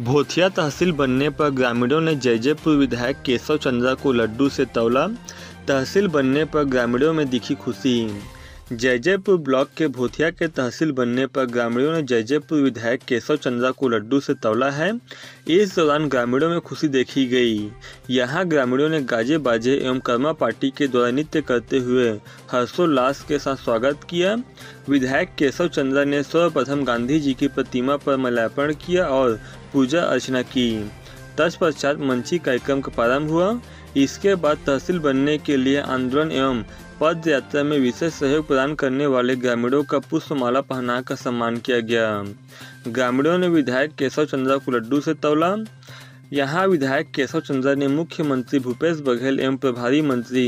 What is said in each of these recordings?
भोथिया तहसील बनने पर ग्रामीणों ने जयजयपुर विधायक केशव चंद्रा को लड्डू से तौला। तहसील बनने पर ग्रामीणों में दिखी खुशी। जयजयपुर ब्लॉक के भोथिया के तहसील बनने पर ग्रामीणों ने जयजयपुर विधायक केशव चंद्रा को लड्डू से तौला है। इस दौरान ग्रामीणों में खुशी देखी गई। यहाँ ग्रामीणों ने गाजे बाजे एवं कर्मा पार्टी के द्वारा नृत्य करते हुए हर्षोल्लास के साथ स्वागत किया। विधायक केशव चंद्रा ने सर्वप्रथम गांधी जी की प्रतिमा पर मल्यार्पण किया और पूजा अर्चना की। तत्पश्चात मंची कार्यक्रम का प्रारंभ हुआ। इसके बाद तहसील बनने के लिए आंदोलन एवं पद यात्रा में विशेष सहयोग प्रदान करने वाले ग्रामीणों का पुष्पमाला पहनाकर सम्मान किया गया। ग्रामीणों ने विधायक केशव चंद्रा को लड्डू से तौला। यहाँ विधायक केशव चंद्रा ने मुख्यमंत्री भूपेश बघेल एवं प्रभारी मंत्री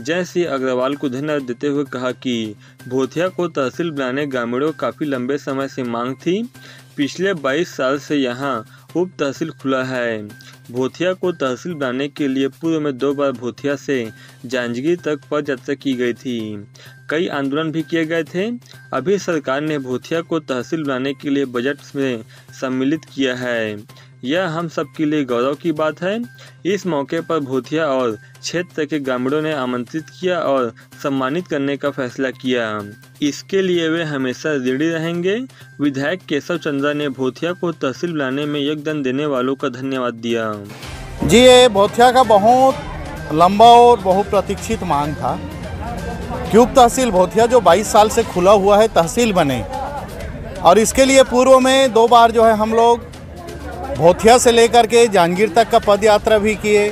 जय सिंह अग्रवाल को धन्यवाद देते हुए कहा कि भोथिया को तहसील बनाने ग्रामीणों काफ़ी लंबे समय से मांग थी। पिछले 22 साल से यहाँ उप तहसील खुला है। भोथिया को तहसील बनाने के लिए पूर्व में दो बार भोथिया से जांजगीर तक पद यात्रा की गई थी। कई आंदोलन भी किए गए थे। अभी सरकार ने भोथिया को तहसील बनाने के लिए बजट में सम्मिलित किया है। यह हम सब के लिए गौरव की बात है। इस मौके पर भोथिया और क्षेत्र के ग्रामीणों ने आमंत्रित किया और सम्मानित करने का फैसला किया। इसके लिए वे हमेशा ऋणी रहेंगे। विधायक केशव चंद्रा ने भोथिया को तहसील बनाने में योगदान देने वालों का धन्यवाद दिया। जी, ये भोथिया का बहुत लंबा और बहुत प्रतीक्षित मांग था। क्यूब तहसील भोथिया जो 22 साल से खुला हुआ है, तहसील बने। और इसके लिए पूर्व में दो बार जो है हम लोग भोथिया से लेकर के जांगीर तक का पद यात्रा भी किए,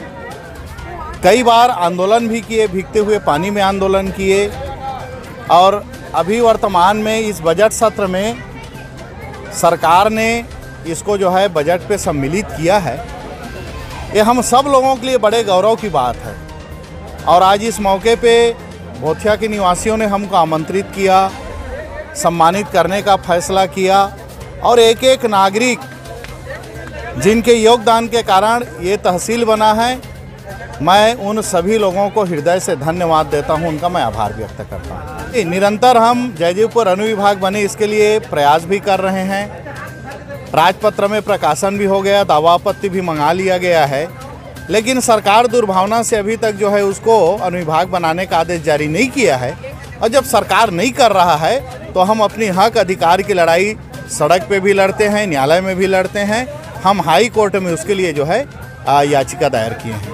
कई बार आंदोलन भी किए, भीगते हुए पानी में आंदोलन किए, और अभी वर्तमान में इस बजट सत्र में सरकार ने इसको जो है बजट पे सम्मिलित किया है। ये हम सब लोगों के लिए बड़े गौरव की बात है। और आज इस मौके पे भोथिया के निवासियों ने हमको आमंत्रित किया, सम्मानित करने का फैसला किया, और एक एक नागरिक जिनके योगदान के कारण ये तहसील बना है, मैं उन सभी लोगों को हृदय से धन्यवाद देता हूँ। उनका मैं आभार व्यक्त करता हूँ। निरंतर हम जयजीवपुर अनुविभाग बने, इसके लिए प्रयास भी कर रहे हैं। राजपत्र में प्रकाशन भी हो गया दावापत्ति भी मंगा लिया गया है। लेकिन सरकार दुर्भावना से अभी तक जो है उसको अनुविभाग बनाने का आदेश जारी नहीं किया है। और जब सरकार नहीं कर रहा है तो हम अपनी हक अधिकार की लड़ाई सड़क पे भी लड़ते हैं, न्यायालय में भी लड़ते हैं। हम हाई कोर्ट में उसके लिए जो है याचिका दायर किए हैं।